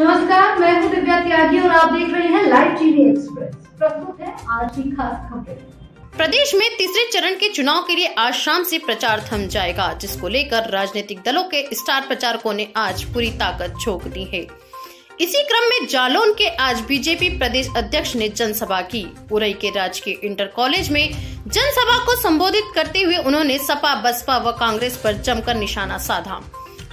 नमस्कार, मैं हूँ दिव्या त्यागी और आप देख रहे हैं लाइव टीवी एक्सप्रेस प्रस्तुत है आज की खास खबरें। प्रदेश में तीसरे चरण के चुनाव के लिए आज शाम से प्रचार थम जाएगा, जिसको लेकर राजनीतिक दलों के स्टार प्रचारकों ने आज पूरी ताकत झोंक दी है। इसी क्रम में जालौन के आज बीजेपी प्रदेश अध्यक्ष ने जनसभा की। उरई के राजकीय इंटर कॉलेज में जनसभा को संबोधित करते हुए उन्होंने सपा, बसपा व कांग्रेस पर जमकर निशाना साधा।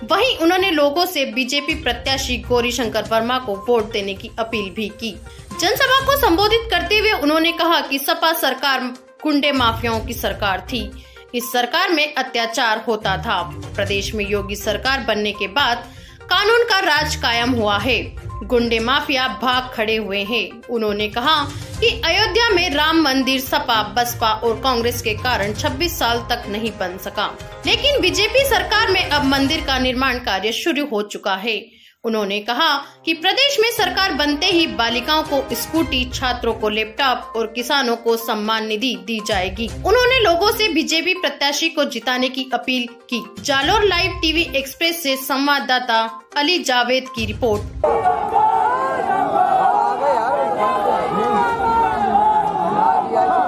वहीं उन्होंने लोगों से बीजेपी प्रत्याशी गौरी शंकर वर्मा को वोट देने की अपील भी की। जनसभा को संबोधित करते हुए उन्होंने कहा कि सपा सरकार कुंडे माफियाओं की सरकार थी। इस सरकार में अत्याचार होता था। प्रदेश में योगी सरकार बनने के बाद कानून का राज कायम हुआ है। गुंडे माफिया भाग खड़े हुए हैं। उन्होंने कहा कि अयोध्या में राम मंदिर सपा, बसपा और कांग्रेस के कारण 26 साल तक नहीं बन सका। लेकिन बीजेपी सरकार में अब मंदिर का निर्माण कार्य शुरू हो चुका है। उन्होंने कहा कि प्रदेश में सरकार बनते ही बालिकाओं को स्कूटी, छात्रों को लैपटॉप और किसानों को सम्मान निधि दी जाएगी। उन्होंने लोगों से बीजेपी प्रत्याशी को जिताने की अपील की। जालोर लाइव टीवी एक्सप्रेस से संवाददाता अली जावेद की रिपोर्ट।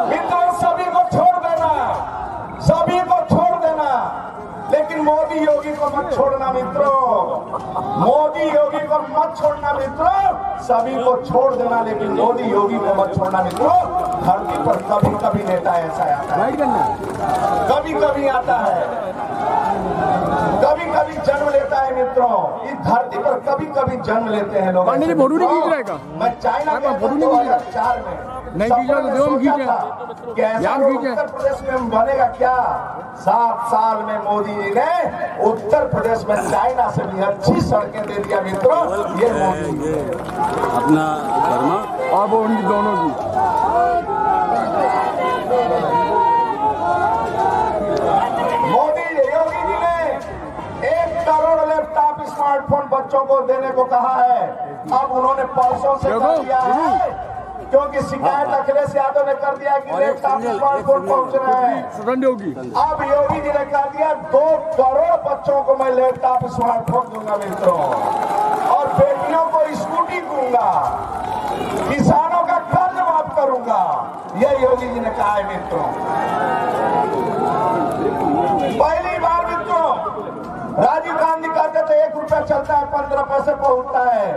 मित्रों सभी को छोड़ देना। सभी को छोड़ देना। लेकिन मोदी योगी को मत छोड़ना मित्रों। मोदी योगी को मत छोड़ना मित्रों। सभी को छोड़ देना लेकिन मोदी योगी को मत छोड़ना मित्रों। धरती पर कभी कभी नेता ऐसा आता है। कभी कभी आता है कभी कभी जन्म लेता है मित्रों इस धरती पर कभी कभी जन्म लेते हैं लोग नहीं खींच मैं चाइना गया नहीं खींच रहा। 2004 में नहीं खींच रहा तो हम खींचे। सोचा था कि ऐसा खींचे। उत्तर प्रदेश में बनेगा क्या सात साल में मोदी जी ने उत्तर प्रदेश में चाइना से भी अच्छी सड़कें दे दिया मित्रों ये मोदी अपना वर्मा और वो उनकी दोनों की मोदी योगी जी ने एक करोड़ लैपटॉप स्मार्टफ़ोन बच्चों को देने को कहा है। अब उन्होंने परसों से कर दिया है। क्योंकि शिकायत अखिलेश यादव ने कर दिया कि पहुँच रहे हैं। अब योगी जी ने कह दिया दो करोड़ बच्चों को मैं लैपटॉप स्मार्टफ़ोन दूँगा मित्रों। और बेटियों को स्कूटी दूँगा। किसानों का कर्ज माफ़ करूँगा। यह योगी जी ने कहा है मित्रों पहली बार मित्रों राजीव गांधी तो एक रुपया चलता है पंद्रह पैसे पहुँचता है।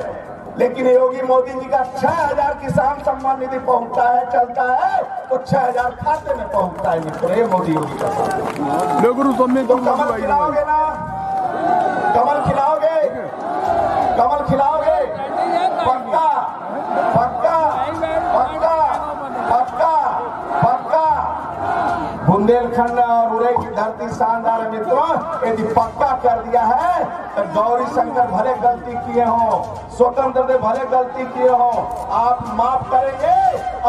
लेकिन योगी मोदी जी का छह हज़ार किसान सम्मान निधि पहुँचता है चलता है तो छह हज़ार खाते में पहुँचता है मित्रों ये मोदी योगी का तो कमल खिलाओगे ना? कमल खिलाओगे? कमल खिलाओगे पक्का पक्का पक्का पक्का पक्का बुंदेलखंड और उड़े की धरती शानदार है मित्रों। यदि पक्का कर दिया है तो गौरी शंकर भले गलती किए हो स्वतंत्र देव भले गलती किए हो आप माफ़ करेंगे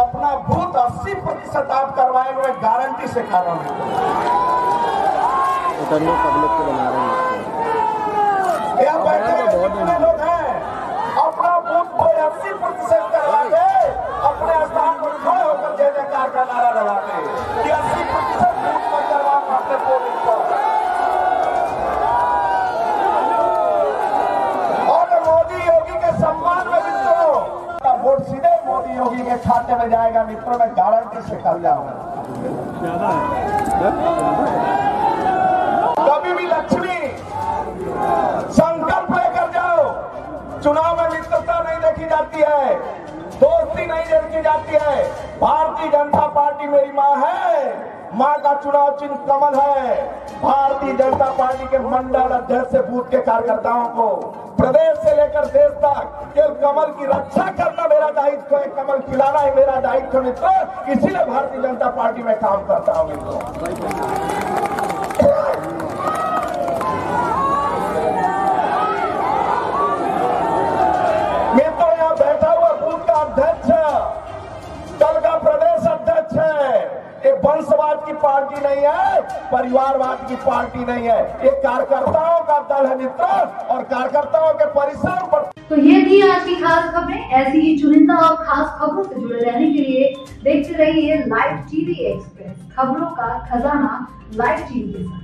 अपना भूत 80 प्रतिशत आप करवाएँगे मैं गारंटी से कर रहा हूँ। उतरने पब्लिक को बना रहे हैं। यहाँ बैठे लोग हैं? अपना बूथ कोई अस्सी प्रतिशत करवा दे अपने स्थान पर खड़े होकर जय जयकार का नारा लगा दे कि अस्सी प्रतिशत बूथ पर करवा अपने पोलिंग पर और मोदी योगी के सम्मान में मित्रों वोट सीधे मोदी योगी के खाते में जाएगा। मित्रों, मैं गारंटी से कर जाऊँगा कभी भी लक्ष्मी संकल्प लेकर जाओ। चुनाव में मित्रता नहीं देखी जाती है। दोस्ती नहीं देखी जाती है। भारतीय जनता पार्टी मेरी माँ है। माँ का चुनाव चिन्ह कमल है। भारतीय जनता पार्टी के मंडल अध्यक्ष से बूथ के कार्यकर्ताओं को प्रदेश से लेकर देश तक केवल कमल की रक्षा करना मेरा दायित्व है, कमल खिलाना ही मेरा दायित्व मित्र इसीलिए भारतीय जनता पार्टी में काम करता हूँ। मित्रों वंशवाद की पार्टी नहीं है, परिवारवाद की पार्टी नहीं है। ये कार्यकर्ताओं का दल है मित्रों, और कार्यकर्ताओं के परिश्रम पर तो ये थी आज की खास खबरें। ऐसी ही चुनिंदा और खास खबरों से जुड़े रहने के लिए देखते रहिए लाइव टीवी एक्सप्रेस खबरों का खजाना लाइव टीवी के साथ।